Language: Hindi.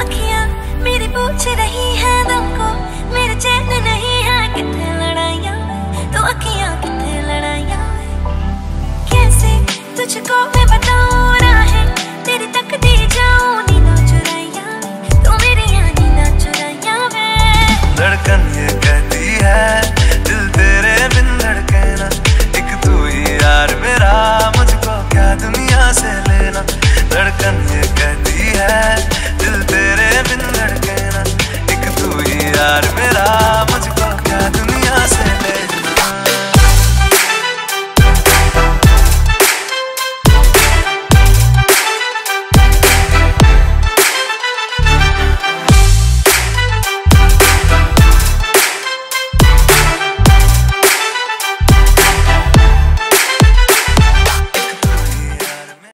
अखियाँ मेरी पूछ रही है दम मेरे चैन नहीं है कितने लड़ाइया। तो अखियाँ कितने लड़ाइया। कैसे तुझको मैं बताऊँ राहें? तेरी तक दी जाऊँ नींदा चुराइया। तो मेरी नींदा चुराइया मैं। धड़कन ये कहती है, दिल तेरे बिन धड़के ना। एक तू ही यार मेरा, मुझको क्या दुनिया से लेना?